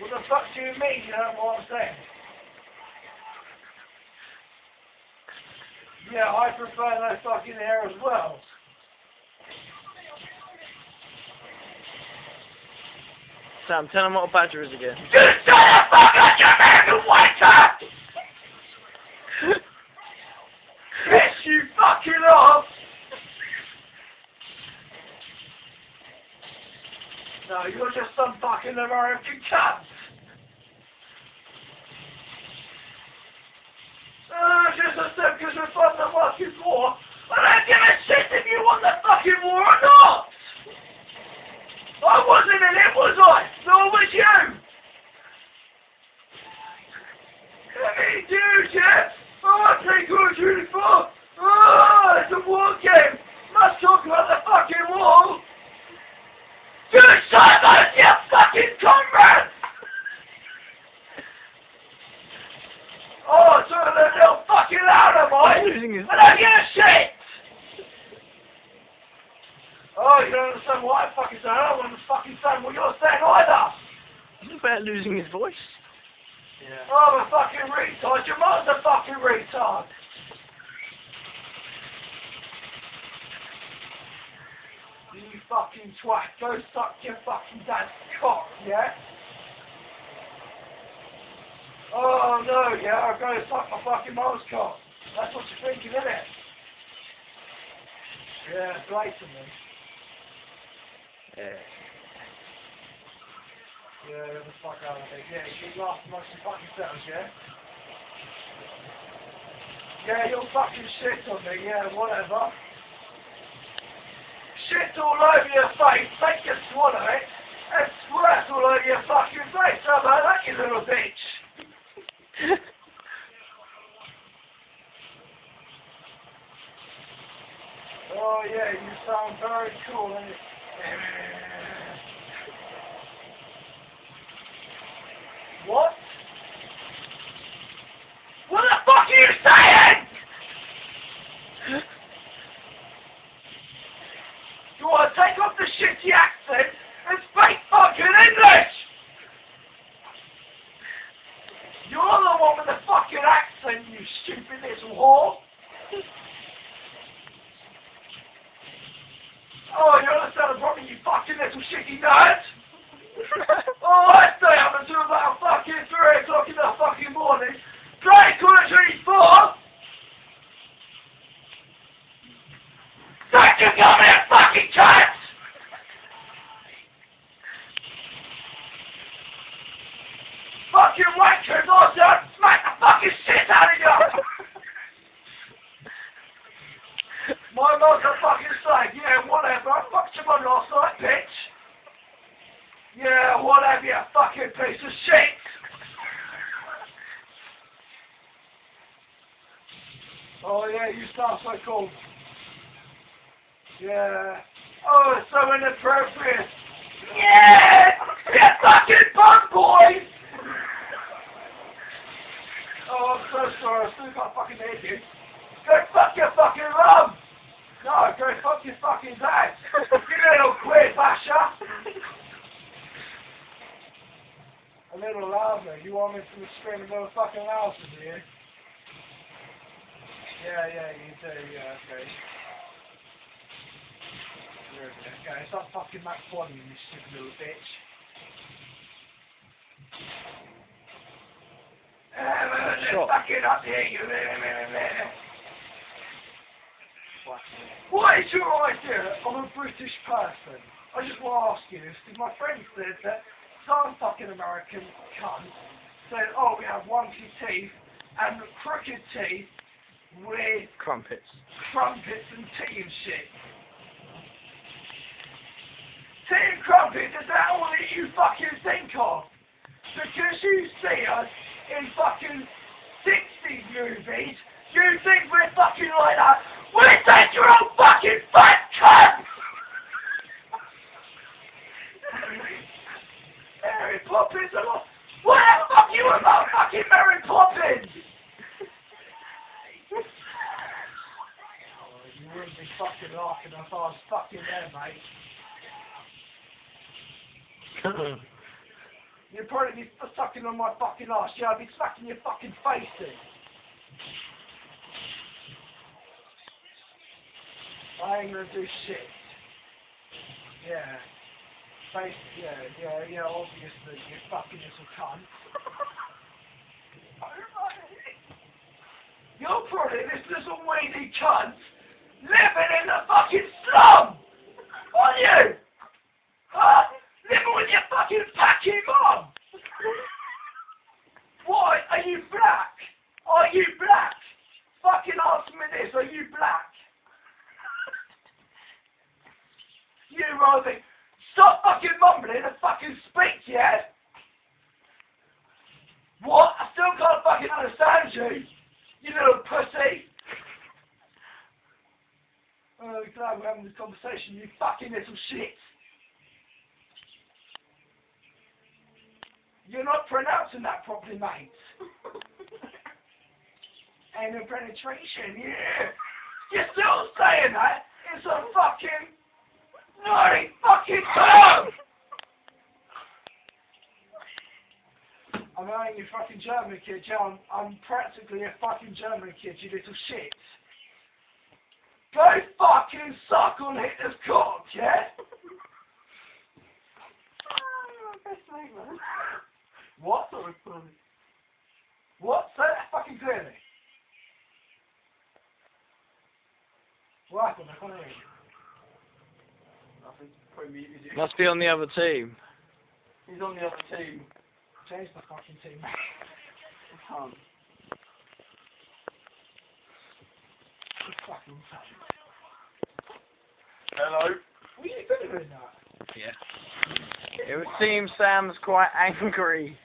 What the fuck do you mean you don't know what I'm saying? Yeah, I prefer no fucking hair as well. Sam, tell him what a badger is again. You shut the fuck up, you American waiter! No, you're just some fucking American cunt! Uh, ah, just a step because we're the fucking war. I don't give a shit if you won the fucking war or not! I wasn't in it, was I? Nor was you! Look at you, Jeff! Oh, I play Call of Duty 4! I? Losing his I don't give a shit! Oh, you don't understand what I'm fucking saying. I don't fucking understand what you're saying either. He's about losing his voice. Yeah. Oh, I'm a fucking retard. Your mother's a fucking retard. You fucking twat. Go suck your fucking dad's cock, yeah? Oh, no, yeah, I'm going to suck my fucking mother's cock. That's what you're thinking, isn't it? Yeah, blatantly. Yeah. Yeah, get the fuck out of it. Yeah, you keep laughing amongst your fucking selves, yeah? Yeah, you're fucking shit on me, yeah, whatever. Shit all over your face, make you swallow it, and squirt all over your fucking face. How about that, you little bitch? Oh yeah, you sound very cool, and What? What the fuck are you saying? You want to take off the shitty accent and speak fucking English? You're the one with the fucking accent, you stupid little whore. Oh, you understand the problem, you fucking little shitty nerd? oh, I stay up until about fucking 3 o'clock in the fucking morning. Play Call of Duty 4! Don't you call me a fucking cunt! Fucking wankers, also! Smack the fucking shit out of you! Mother's a fucking slag, yeah, whatever. I fucked someone last night, bitch. Yeah, whatever, you fucking piece of shit. Oh yeah, you sound so cool. Yeah. Oh, it's so inappropriate. Yeah! You fucking bum boys! Oh, I'm so sorry, I still got fucking hear you. Go fuck your fucking mum! No, go fuck your fucking dad! you little queer basher! A little louder. You want me to scream a little fucking louder, do you? Yeah, yeah, you do, yeah, okay. Okay, stop fucking Max Bonnie, you stupid little bitch. Sure. Fucking up here, you What is your idea of a British person? I just want to ask you this, because my friend said that some fucking American cunt said, oh, we have wonky teeth and crooked teeth with Crumpets. crumpets and tea and shit. Tea and crumpets, is that all that you fucking think of? Because you see us in fucking 60s movies, you think we're fucking like that. We think you're a fucking fat cunt! Mary Poppins, I'm like, what the fuck you about fucking Mary Poppins? Oh, you wouldn't be fucking laughing if I was fucking there, mate. You'd probably be sucking on my fucking ass. Yeah, I'd be smacking your fucking face in. I ain't gonna do shit. Yeah. Face, yeah, yeah, yeah, obviously, you fucking little cunt. You're probably this little weedy cunt living in the fucking slum! Are you? Huh? Living with your fucking packy mum! Why? Are you black? Are you black? Fucking ask me this, are you black? You Rosie, stop fucking mumbling and fucking speak, yeah? What? I still can't fucking understand you, you little pussy. Oh, glad we're having this conversation, you fucking little shit. You're not pronouncing that properly, mate. Anal penetration, yeah. You're still saying that? It's a fucking naughty fucking term! I'm only a fucking German kid. I'm, I'm practically a fucking German kid, you little shit. Go fucking suck on Hitler's cock, yeah? What? What? Say that fucking clearly. What happened? I can't hear you. Nothing. Probably muted you. Must be on the other team. He's on the other team. Change the fucking team. I can't. You fucking cunt. Hello. What are you doing that? Yeah. It would seem Sam's quite angry.